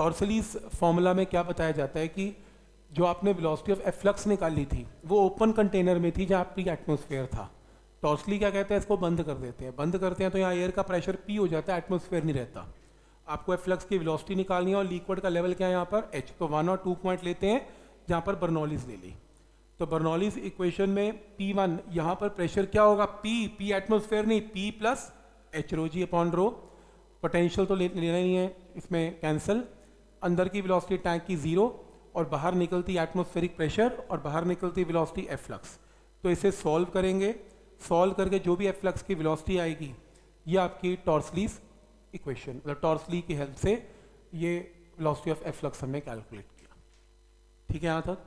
टॉर्सलीस formula में क्या बताया जाता है कि जो आपने वेलोसिटी ऑफ़ एफ्लक्स निकाली थी वो ओपन कंटेनर में थी जहाँ प्री एटमोसफेयर था। टॉर्सली क्या कहते हैं? इसको बंद कर देते हैं। बंद करते हैं तो यहाँ एयर का प्रेशर पी हो जाता है एटमोसफेयर नहीं रहता। आपको एफ्लक्स की वेलोसिटी निकालनी है और लिक्विड का लेवल क्या है यहाँ पर? एच तो वन और टू पॉइंट लेते हैं जहाँ पर बर्नौलीज ले ली। तो बर्नौलीज इक्वेशन में पी वन यहाँ पर प्रेशर क्या होगा? पी पी एटमोसफेयर नहीं P plus H rho G upon rho potential तो ले, लेना नहीं है इसमें कैंसिल अंदर की वेलोसिटी टैंक की ज़ीरो और बाहर निकलती एटमोस्फेरिक प्रेशर और बाहर निकलती वेलोसिटी एफ्लक्स तो इसे सॉल्व करेंगे। सॉल्व करके जो भी एफ्लक्स की वेलोसिटी आएगी, ये आपकी टॉर्सलीस इक्वेशन मतलब टॉर्सली की हेल्प से ये वेलोसिटी ऑफ़ एफ्लक्स हमने कैलकुलेट किया। ठीक है यहाँ तक?